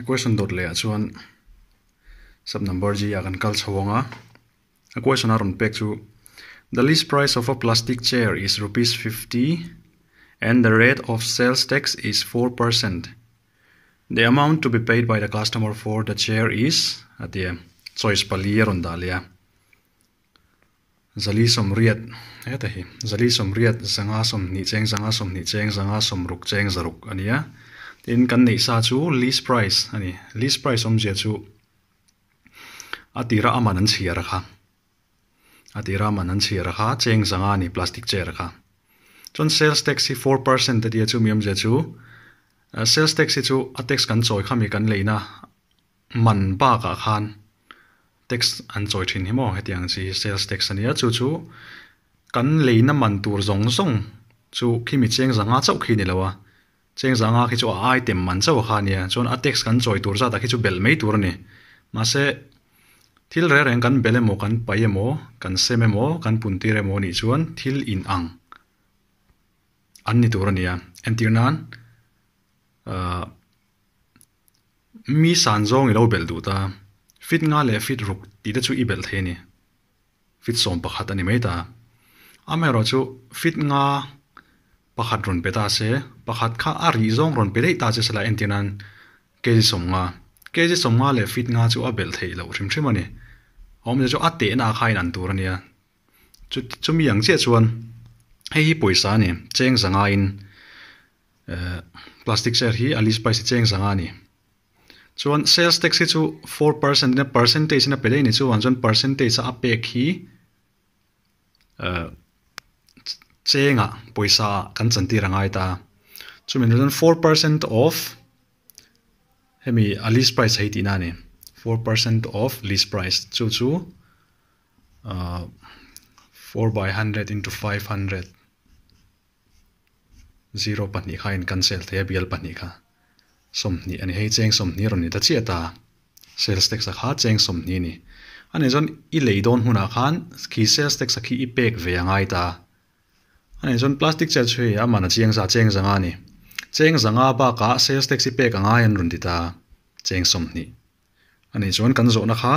equation dot le chuan sub number g akan kal chhawanga equation aron pek chu the list price of a plastic chair is rupees 50 and the rate of sales tax is 4%. The amount to be paid by the customer for the chair is at the choice palier on dalia. Zali som riat eta hi zali som riat zanga som ni cheng zanga som ni cheng zanga som ruk cheng zaruk ania tin kan nei sa chu list price ani list price om je chu atira amanan chiara kha atira manan chiara kha cheng zanga ni plastic chair kha chon sales tax hi 4% ta dia chu miam je chu sales tax hi chu a tax kan choi khami kan leina man ba ka khan tax an choi thin hi mo hetiang chi sales tax ania chu chu kan leina man tur zong zong chu khimi cheng zanga chau khi ni lawa cheng zanga khi chu item man chaw kha nia chon a text kan choi tur za ta khi chu bel mei tur ni ma se thil re reng kan bele mo kan pai mo kan seme mo kan punti re mo ni chuan thil in ang an ni tur nia en tir nan mi san zong i lo bel du ta fit nga le fit ruk ti da chu i bel the ni fit som pakhat ani mai ta amero chu fit nga pakhat run peta se pakhat kha a ri zong run dei ta che sala entinan ke ji som nga. Ke ji som nga le fit nga chu a bel thei lo rim thim ani. Om ja chu a te na khai nan tur ania chu chu mi yang che chuan hei hi poisa ni cheng zanga in. Eh, Plastic chair hi ali spice cheng zanga ni chuan sales tax hi chu 4% na percentage na pe dei ni chu chuan percentage a pek hi. Eh, chenga poisa kan chanti rangai ta chumin ron 4% of hemi a list price hei ti na ni 4% of list price. Chu chu uh, 4 by 100 into 500 0 pani kha in cancel the bial pani kha. Som ni ani hei cheng som ni ron ni ta chia ta. Sales tax a kha cheng som ni ni. Ani zon i leidon huna khan ki sales tax a ki i ta ani zon plastic chair chui a mana chiang sa cheng zanga ni cheng zanga ba ka sales tax i ka nga yan run dita ta cheng som ni. Ani zon kan zo na kha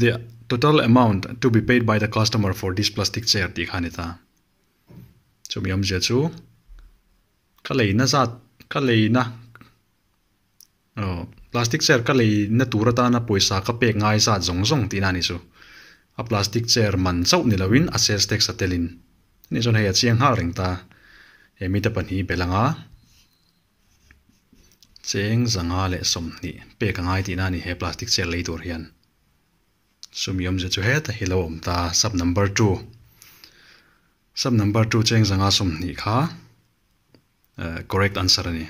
the total amount to be paid by the customer for this plastic chair ti khani ta chumi am je chu. Ka leina zat ka leina oh plastic chair ka leina turata na poisa ka pe ngai sa zong zong ti na ni chu a plastic chair man chau ni lawin a sales tax atelin ni zon hei a chiang ha ring ta. Emi ta pani belanga cheng zanga le som ni. Pek ngai ti na ni he plastic chair leitur hian. Sumiam je chu he ta hilom ta. Sub number two. Sub number 2 cheng zanga som ni kha. Eh, correct answer ani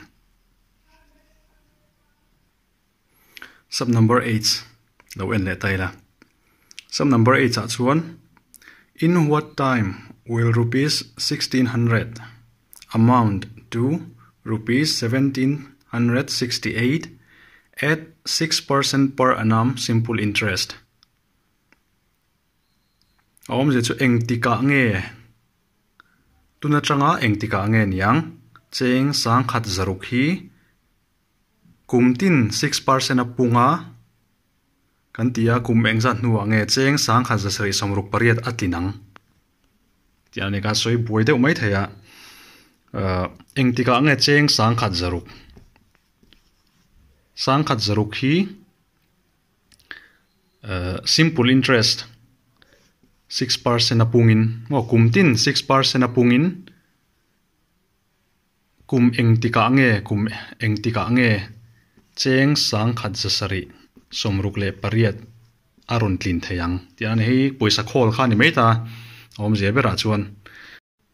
sub number 8 lo en tay taila sub number 8 cha chuan. In what time will rupees 1600 amount to rupees 1768 at 6% per annum simple interest? Om je chu eng tika nge tuna changa eng tika nge niang. Cheng sang khat zaruk hi. Kumtin 6% apunga kan tia kum eng zat nuwa nge cheng sang khan za sari samruk pariat atinang tiani ka soi buai deuh mai theya eng tika nge cheng sang khat zaruk. Sang khat zaruk hi simple interest 6% apungin mo kumtin 6% apungin kum eng tika nge kum eng tika nge cheng sang khat zasari somruk le pariat arun tlin theyang tian hei poisa khol kha ni meta om je bera chuan.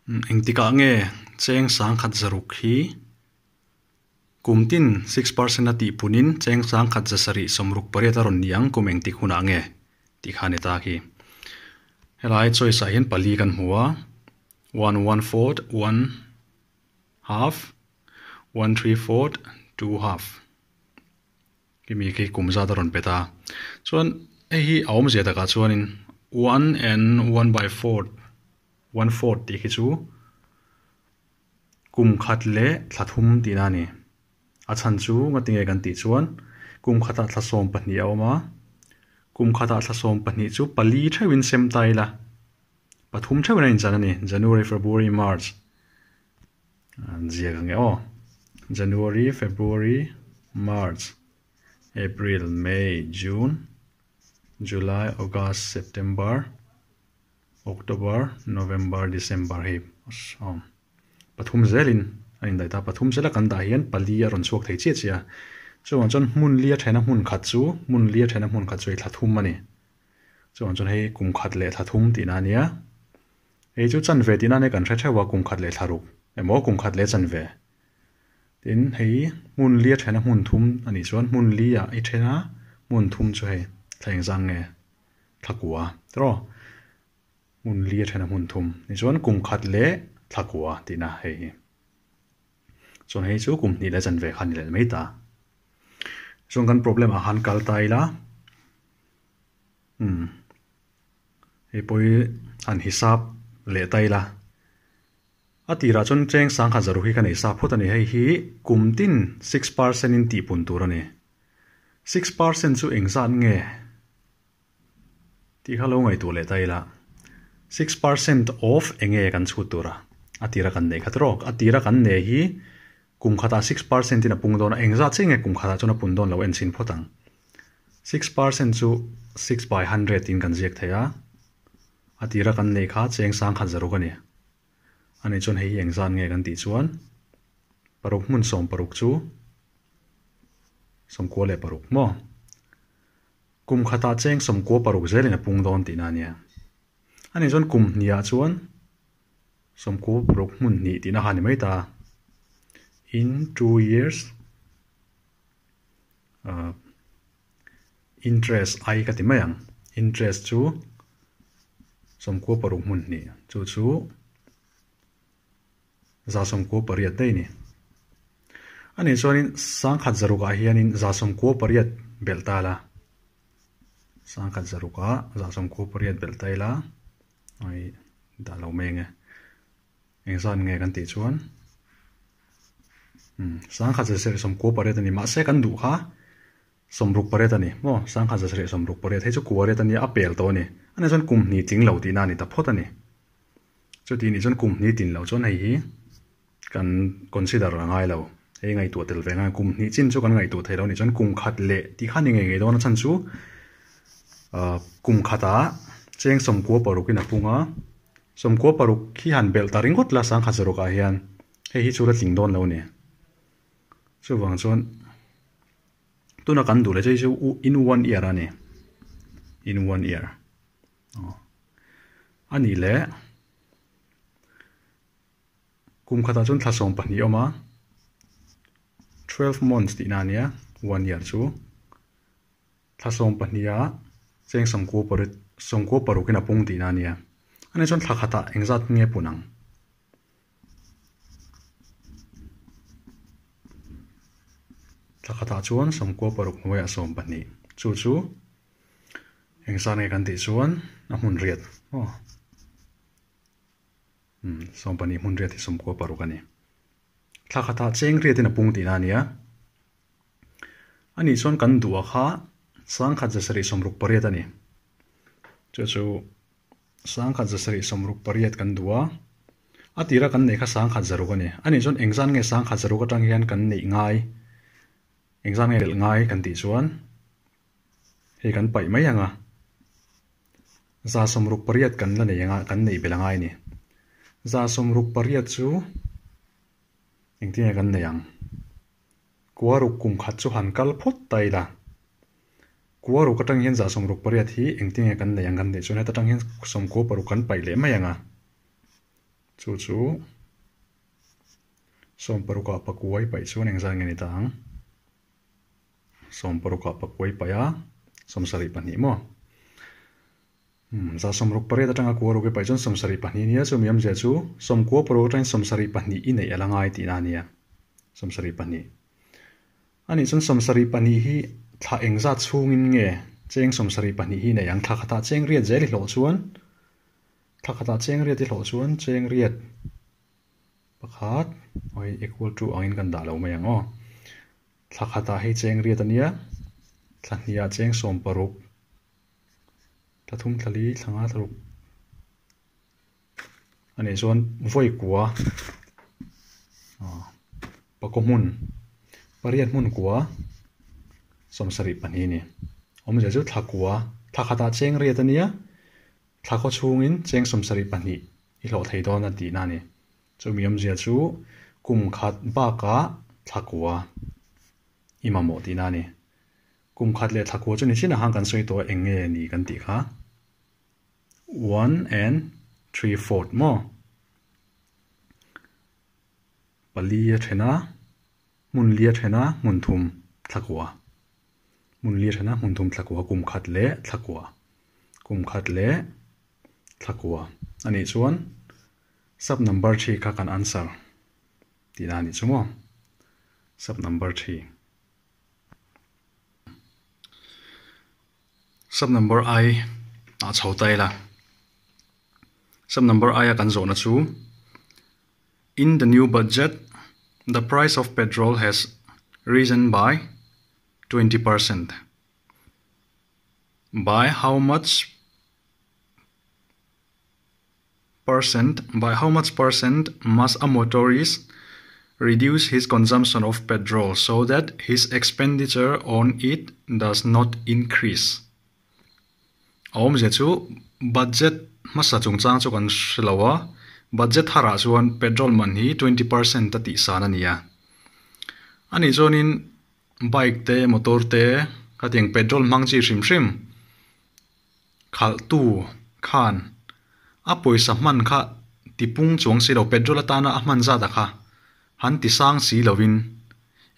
Hmm, eng tika nge, cheng sang khat zaruk hi. Kumtin 6% ati punin, cheng sang khat zasari somruk pariat arun niang, kum eng tik huna nge. Tikhani ta ki. Helai choice sa hian pali kan hmuwa 1 1 4 1 half. 1 3 4 2 half. Ki mi ki kum za daron peta chuan e hi awm zia taka chuanin 1 and 1 by 4 1 4 ti ki chu kum khat le thlathum ti na ni a chan chu nga tinge kan ti chuan kum khata thla som pahnih a awm a kum khata thla som pahnih chu pali theuhin sem tai la pathum theuhin a in chan ani january february march an zia ka nge o january february march april, may, june, july, august, september, october, november, december. Hi som pathum zelin anh đại ta pathum zela kan da hian pali a ron chuak thei chia chia. Chuan chuan mun lia thena mun khat chu mun lia thena mun khat chu thla thum ani. Chuan chuan hei kum khat le thla thum ti na nia. Ei chu chan ve cần na ne kan thra khát kum khat le tharuk emo kum khat le chan ve tin hei hmun lia thena hmun thum ani chuan hmun lia i thena hmun thum chu hei thleng zang nge thakua tro hmun lia thena hmun thum ni chuan kum khat le thakua ti na hei chuan hei chu kum ni le chan ve khan ni le mai ta. Chuan kan problem a han kal tai la hm hei poi an hisab le tai la a tira chuan cheng sang kha zaru hi kan ei sa phut ani hei hi kum tin 6% in ti pun tur ani 6% chu engzan nge. Ti kha lo ngai tu le tai la. 6% off enge kan chu tura atira kan nei khatrok atira kan ne hi kum khata 6% in a pung don engza chinge kum khata chona pun don lo en sin photang. 6% chu 6 by 100 in kan jek thaya atira kan nei kha cheng sang kha zaru อันนี้ชนให้ยังซานไงกันติดชวนปรุกมุนสมปรุกชูสมกัวเลยปรุกม่อกลุ่มขตาเจ้งสมกัวปรุกเจลินะปุงโดนตินานี่อันนี้ชนกลุ่มเนียชวนสมกัวปรุกมุนนี่ตินะฮันไม่ตา in two years uh, interest ไอกันตีไม่ยัง interest ชูสมกัวปรุกมุนนี่ชูชู zasom ko pariat dei ni. Ani chuanin sang khat zaruka hianin za som ko pariat beltala sang khat zaruka zasom ko pariat beltaila. Ai da lo menge. Engzan nge kan ti chuan. Hmm, sang kha se som ko pare tani ma se kan du kha. Somruk ruk pare mo sang khat se som ruk pare chu ko re tani apel to ni ane chon kum ni ting lo ti na ni ta phot ani. Chu ti ni chon kum ni tin lo chon ai hi kan consider ngai lo. Ei ngai tu tel ve ngai kum. Ni chin chu kan ngai tu khát lệ, ni chon kum khat le. Ti nó chân ngai ngai don chan chu uh, kum khata cheng som ko paruk in apunga som ko paruk khi han bel taring got la sang kha zero ka hian. Hei hi chu la tling don lo ni. Chu wang chuan tuna kan du le chei chu in one year ani in one year anh oh. ani le. Kum khata chun thlasawm pahnih awma 12 months ti na one year chu. Thlasawm pahnia cheng samko parit samko parukina pung ti na nia ani chon thla engzat nge punang. Thakata chuan samko paruk nuai a som pani chu chu engsan nge kan ti chuan a hmun riat. Oh sōmpani hūndrē tī sōmkō paru gani. Tā khā tā chēngrē tī na pūng tī nāni ya. Ani sōn kan duwa khā sāng khā jasarī sōmrūk parē tani. Chō chō sāng khā jasarī sōmrūk parē kan duwa. A tīra kan nē khā sāng khā jaru gani. Ani sōn engzān ngē sāng khā jaru ka chāng hiyan kan nē ngāi. Engzān ngē ril ngāi kan tī chuan. Hei kan pai mai ya ngā. Zā sōmrūk parē kan nē ngā kan nē bilang ngāi ni. Za somruk pariat chu. Engti kan nei ang kuaruk kum khat chu han kal phot tai la kuaruk atang hian za somruk pariat hi engti kan nei ang kan nei chuan atang hian som ko paru kan pai le mai anga chu chu. Som paru ka pakuai pai chuan engzan nge ni tang. Som paru ka pakwai paya som sari pani mo. Za som ruk pare ta nga ko ru ke pai chon som sari pani nia chu miam je chu ko paru tang som sari pani i nei alangai ti na nia. Som sari pani ani chon som sari pani hi tha engza chungin nge. Cheng som sari pani hi nei ang tha khata cheng riat zeli lo chuan. Tha khata cheng riat ti lo chuan cheng riat pakhat oi equal to angin kan da lo mai ang o thakata hei cheng riat ania. Thahnia cheng som paruk thathum thali thanga tharuk ani chuan voi kwa pakomun pariat mun kwa somsari pani ni. Om je chu thakwa thakata cheng riat ania thakho chungin cheng somsari pani i lo thei don ati na ni. Chu miam zia chu kum khat ba ka thakwa ima mo ti na ni. Kum khat le thakwa chu ni sina hang kan soi to enge ni kan ti kha. 1 and 3 fourth more paliya thena mun lia thena mun thum thakwa mun lia thena mun thum thakwa kum khat le thakwa kum khat le thakwa ani chuan sub number 3 ka kan answer. Tina ni chumo sub number 3 sub number i a chhotai la. Sub number i a kan zo na chu in the new budget the price of petrol has risen by 20% by how much percent by how much percent must a motorist reduce his consumption of petrol so that his expenditure on it does not increase. Om budget masa chung chang chu kan shlowa budget hara chuan petrol man hi 20% ta ti san ania Ani chonin bike te, motor te, katiang petrol mang chi shim shim. Khal tu, khan. A poisa man kha, tipung chuang si lo petrol atana a man za da kha. Han ti sang si lovin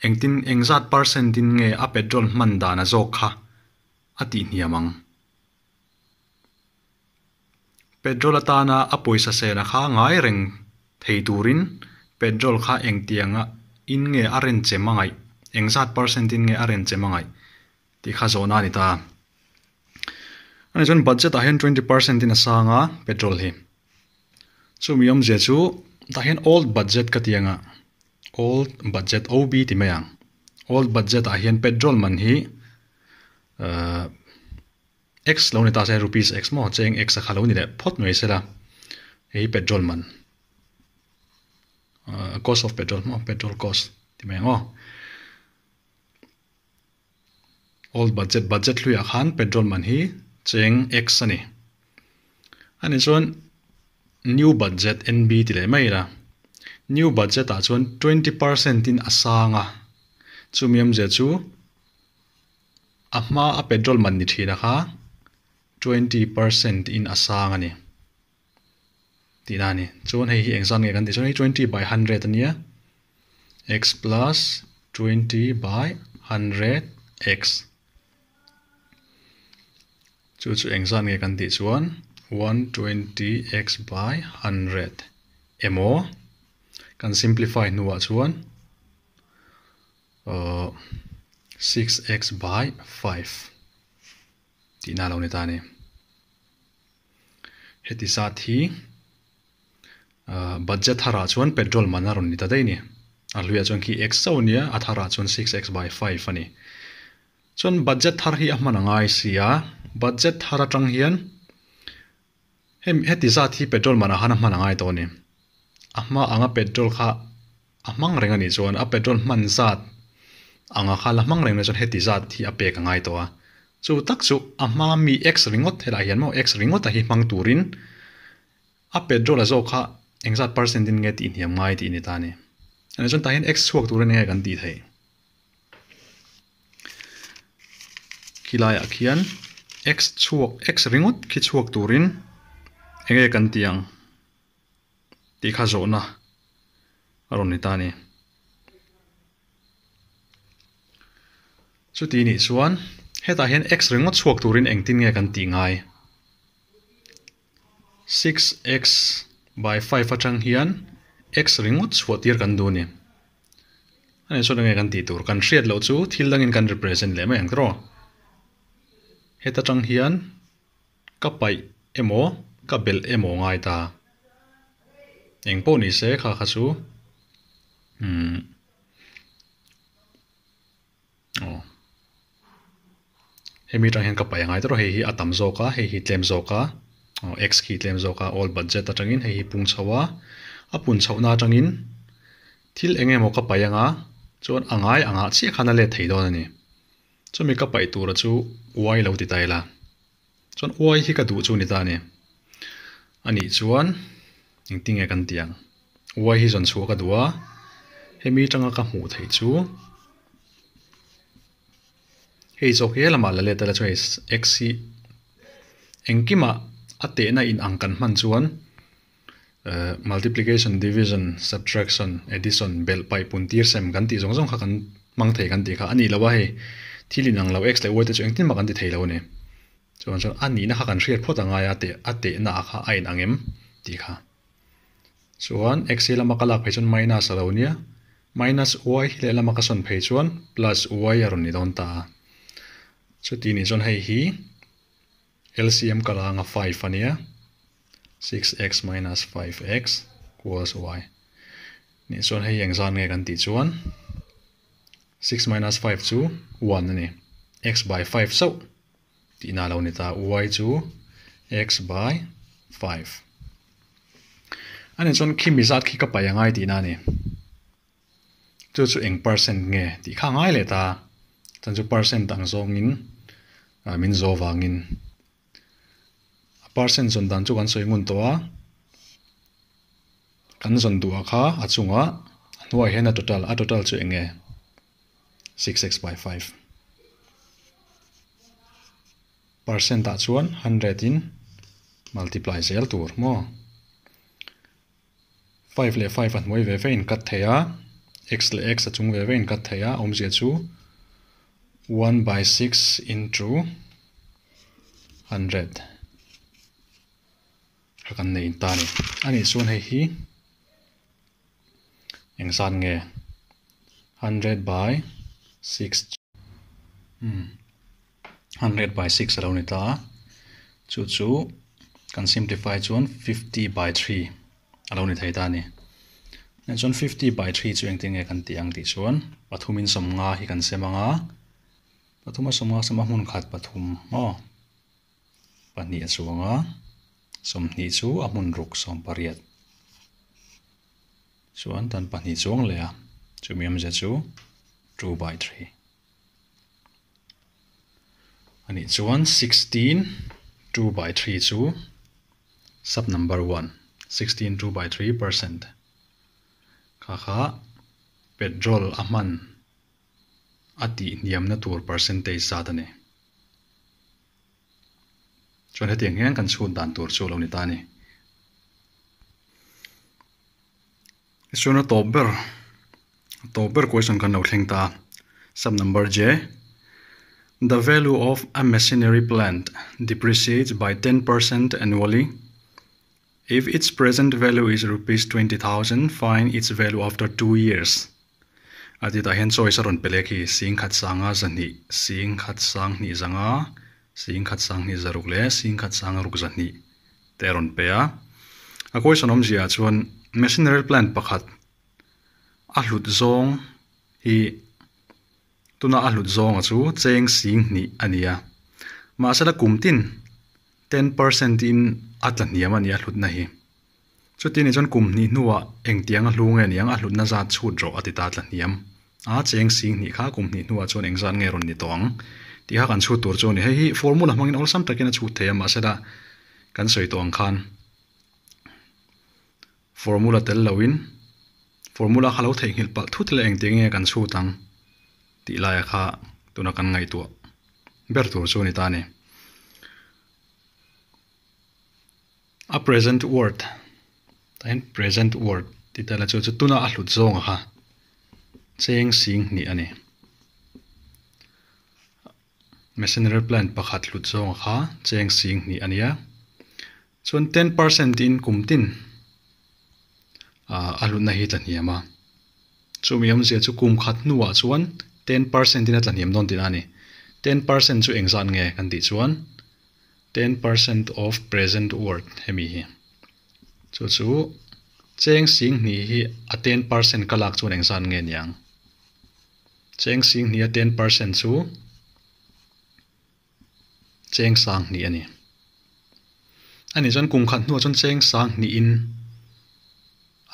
engtin engzat percent din nge a petrol man da na zo kha. Ati niamang petrol atana a poisa se na kha ngai reng thei turin petrol kha eng tianga in nge a ren chemangai engzat percent in nge a ren chemangai ti kha zo na ni ta ani chon budget a hen 20% in a sanga petrol hi chu miam je chu ta hen old budget ka tianga old budget ob ti mayang old budget a hen petrol man hi uh, x lo ni ta se rupees x mo cheng x a khalo ni le phot noi se la hei petrol man uh, cost of petrol mo petrol cost ti mayang oh old budget budget lui a khan petrol man hi cheng x ani ani chuan new budget nb ti le mai ra new budget a chuan 20% in asanga chumiam je chu ahma a petrol man ni thina kha 20% in asang ani ti na ni. Chuan hei hi engzan nge kan ti. Chuan 20 by 100 ania x plus 20 by 100 x. Chu chu engzan nge kan ti chuan 120x by 100 emo kan simplify nuwa chuan uh, 6x by 5 ti na lo ni ta ni heti sa thi uh, budget hara chuan petrol mana ron ni ta dei ni a luya chuan ki x so nia a thara chuan 6x by 5 ani chuan budget thar hi a hmana ngai sia budget hara tang hian hem heti za thi petrol mana hana hmana ngai to ni ahma anga petrol kha amang renga ni chuan a petrol man zat anga kha lamang reng na chuan heti za thi a pe ka ngai to a chu tak chu ma mi x ringot hela hian mo x ringot a hi mang turin. A petrol a zo kha, engzat percent in nge ti hiam ngai ti ni ta ni. Ane chon ta hian x chuak turin nge kan ti thei. Khilai a khian x chuak, x ringot, khi chuak turin, enge kan tiang. Ti kha zo na, aron ni ta ni. Chu ti ni chuan heta hian x ringot chuak turin eng tin nge kan ti ngai. 6x by 5 atang hian x ringot chuak tir kan du ni. Ane, so nge kan ti tur kan hriat lo chu thil dangin kan represent le ma e ang tro. Heta tang hian ka pai emo, ka bel emo ngai ta. Eng po ni se kha kha chu hmm. Oh hemi tang hen ka pa yangai tro hei hi atam zo ka hei hi tlem zo ka x ki tlem zo ka all budget atangin hei hi pung chawa a pun chhauna atangin thil enge mo ka pa yanga chon angai anga chi khana le thei don ani chumi ka pai tur chu y lo ti taila chon y hi ka du chu ni ta ni. Ani, chuan ing ting e kan tiang. Y hi zon chu ka duwa hemi tanga ka hmu thei chu hei zo he lama la le tala la choice x hi engkima ate na in ang kan man chuan uh, eh, multiplication division subtraction addition bel pai pun tir sem kan ti zong zong kha kan mang thei kan ti kha ani lawa he thilin ang lo x le wo chu engtin ma kan ti thei lo ne. Chuan chuan ani na kha kan hriat phot anga ya te ate na kha ain angem ti kha. Chuan x lama kalak phei chun minus alo nia. Minus y le lama ka son phei chuan plus y aron ni don ta so ti ni zon hei hi. LCM kalanga 5 ania 6x minus 5x equals y. Ni zon hei yang zan nge kan ti chuan. 6 minus 5 chu 1 ani. X by 5 so. Ti na lo ni ta y chu x by 5 anh ani khi khimi zat khi ka pa yangai ti na ni. Chu chu eng percent nge. Ti kha ngai le ta. Chan chu percent ang zong in min zo wangin a percent zon dan chu kan soi ngun towa kan zon du a kha a chunga hnuai hen total, a total chu enge 6x by 5 percent ta chuan 100 in, multiply zel tur mo. 5 le 5 an moi ve ve in kat theya x le x a chung ve ve in kat theya om zia chu. 1 by 6 into 100 hakan nei ta ni ani chuan hei hi. Eng san nge. 100 by 6 hmm. 100 by 6 alo ni ta. Chu chu kan simplify chuan 50 by 3 alo ni thei ta ni nen chuan 50 by 3 chu eng tinge kan ti ang ti chuan pathumin som nga hi kan semanga pathum asama sama mun khat pathum aw pahnih achunga sawmhnih chu a amun ruk som pariat. Chuan tan pani chuang lea a miam chu two by three. Ani chuan sixteen two by three chu sub number one. Sixteen two by three percent. Kha kha petrol aman. Ati niam na tur percentage sa dane chuan he tiang hian kan chhun dan tur chu lo ni ta ni chuan a top ber question kan lo thleng ta sub number j the value of a machinery plant depreciates by 10% annually if its present value is rupees 20000 find its value after 2 years ati ta hen choice ron pele khi sing khat sanga zani sing khat sang ni zanga. Sing khat sang ni zaruk le. Sing khat sang ruk zani te ron pe a a koi sanom zia chuan machinery plant pakhat. A hlut zong hi tuna a hlut zong a chu cheng sing ni ania ma sala kumtin 10% in atlan niam ania hlut na hi. Chu tin chon kum ni nuwa engtiang a hlung nge niang a hlut na za chu dro atita ta niam a cheng sing ni kha kum ni nuwa chon eng zan nge ron ni tong ti ha kan chu tur chon hei hi formula mangin ol sam takin a chu the ma seda kan soi tong khan formula tel lawin formula khalo thei hil pal thu tle eng tinge kan chu tang ti la ya kha tuna kan ngai tu ber tur chu ni ta ni a present word tain present word ti tala chu chu tuna a hlut zong ha cheng sing ni ani. Machinery plant pakhat lu zong kha cheng sing ni ania chuan 10% in kumtin a alu na hi tlan hiama chu mi am chu kum khat nuwa chuan 10% in atlan hiam don tin ani. 10% chu engzan nge kan ti chuan. 10% of present worth hemi hi. Chu chu cheng sing ni hi a 10% kalak chu engzan nge niang. Cheng sing nia 10% chu cheng sang ni ani ani chon kum khat nu chon cheng sang ni in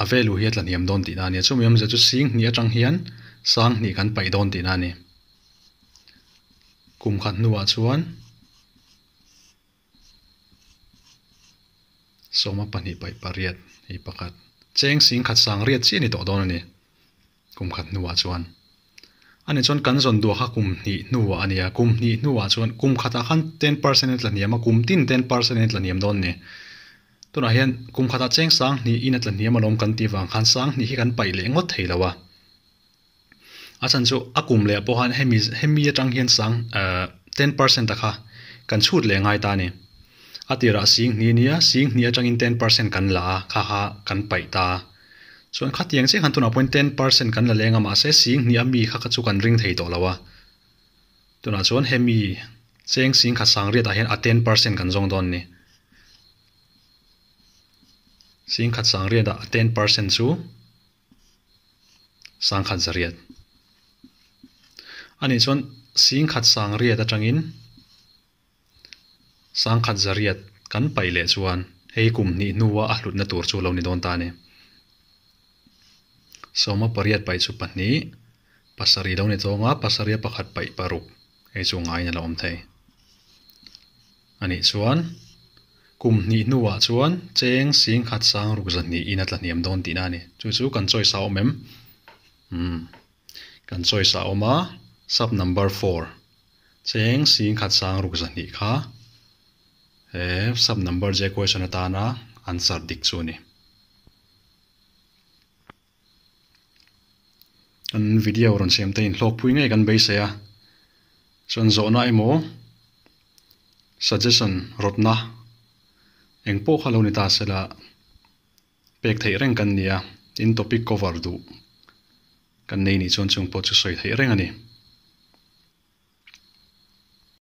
avelu hiat la niam don ti na ni chu miam za chu sing ni atang hian sang ni kan pai don ti na ni kum khat nu a chuan soma pani pai pariat hi pakat cheng sing khat sang riat chi ni to don ani kum khat nu a chuan ani chon kan zon do ha kum ni nuwa ania kum ni nuwa chon kum khata khan 10% la niam kum tin 10% la niam don ne tuna hian kum khata cheng sang ni in atlan niam alom kan ti wang khan sang ni hi kan pai le ngot thei lawa a chan chu a kum le po han hemi hemi atang hian sang uh, 10% ta kha kan chut le ngai ta ne atira sing ni nia sing ni atang in 10% kan la kha kha kan pai ta. Chuan khat yang che han tuna point 10% kan la lenga ma se sing ni ami kha kha chu kan ring thei to lawa tuna chuan hemi cheng sing kha sang ria ta hian a 10% kan zong don ni sing khat sang ria da 10% chu sang khat zariat ani chuan sing khat sang ria da tangin sang khat zariat kan pai le chuan hei kum ni nuwa a hlut na tur chu lo ni don ta ni soma pariat pai chu pahnih pasari lo ni chawng a pasaria pakhat pai paruk hei chu ngai na lo awm thei ani chuan kum ni nuwa chuan cheng sing khat sang ruk zan ni ina tla niam don ti na ni chu chu kan choi sa omem hmm kan choi sa oma sub number 4 cheng sing khat sang ruk zan ni kha he sub number je question atana answer dik chu ni an video ron siam te in hlok pui ngai kan base ya. Chon zo na emo suggestion rotna eng po khalo ni ta sela pek thei reng kan nia in topic cover du. Kan nei ni chon chung po chu soi thei reng ani.